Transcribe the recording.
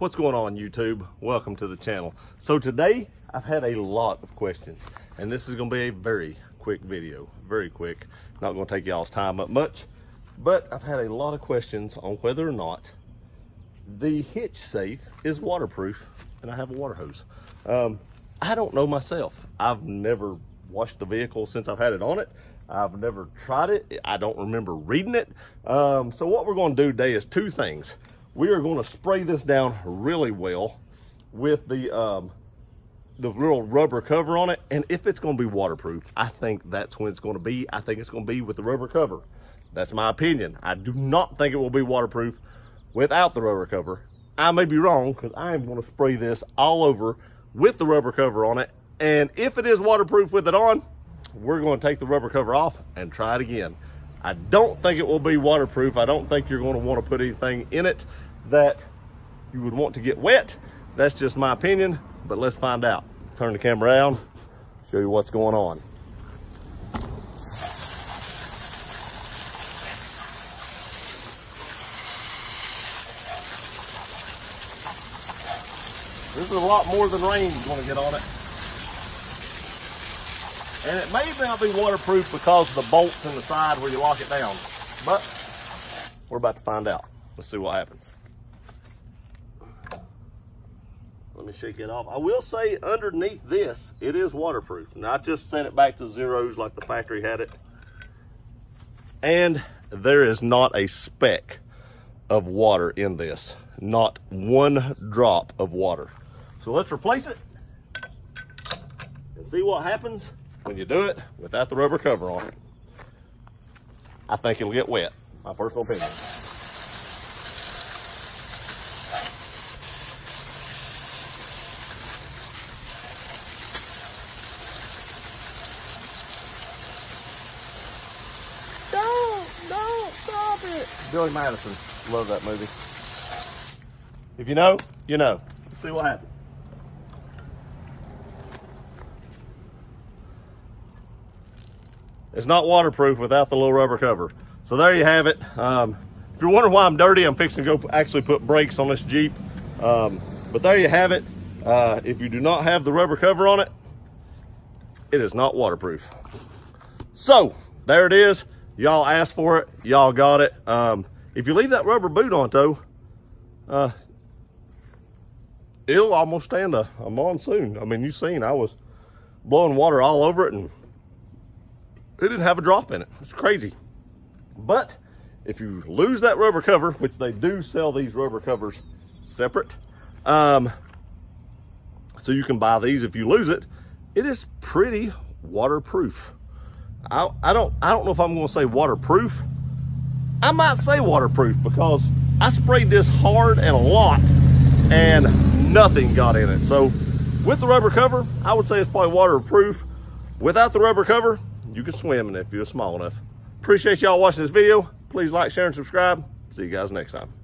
What's going on YouTube? Welcome to the channel. So today I've had a lot of questions and this is gonna be a very quick video, very quick. Not gonna take y'all's time up much, but I've had a lot of questions on whether or not the hitch safe is waterproof and I have a water hose. Um, I don't know myself. I've never washed the vehicle since I've had it on it. I've never tried it. I don't remember reading it. Um, so what we're gonna do today is two things we are going to spray this down really well with the um, the little rubber cover on it. And if it's going to be waterproof, I think that's when it's going to be. I think it's going to be with the rubber cover. That's my opinion. I do not think it will be waterproof without the rubber cover. I may be wrong because I am going to spray this all over with the rubber cover on it. And if it is waterproof with it on, we're going to take the rubber cover off and try it again. I don't think it will be waterproof. I don't think you're going to want to put anything in it that you would want to get wet. That's just my opinion, but let's find out. Turn the camera around, show you what's going on. This is a lot more than rain is to get on it. And it may not be waterproof because of the bolts in the side where you lock it down. But we're about to find out. Let's see what happens. Let me shake it off. I will say underneath this, it is waterproof. Now I just set it back to zeros like the factory had it. And there is not a speck of water in this. Not one drop of water. So let's replace it and see what happens when you do it without the rubber cover on it. I think it'll get wet, my personal opinion. Don't, don't stop it. Billy Madison, love that movie. If you know, you know. Let's see what happens. It's not waterproof without the little rubber cover. So there you have it. Um, if you're wondering why I'm dirty, I'm fixing to go actually put brakes on this Jeep. Um, but there you have it. Uh, if you do not have the rubber cover on it, it is not waterproof. So there it is. Y'all asked for it. Y'all got it. Um, if you leave that rubber boot on though, uh, it'll almost stand a, a monsoon. I mean, you've seen I was blowing water all over it and it didn't have a drop in it. It's crazy. But if you lose that rubber cover, which they do sell these rubber covers separate, um, so you can buy these if you lose it, it is pretty waterproof. I, I don't I don't know if I'm going to say waterproof. I might say waterproof because I sprayed this hard and a lot and nothing got in it. So with the rubber cover, I would say it's probably waterproof. Without the rubber cover, you can swim if you're small enough. Appreciate y'all watching this video. Please like, share, and subscribe. See you guys next time.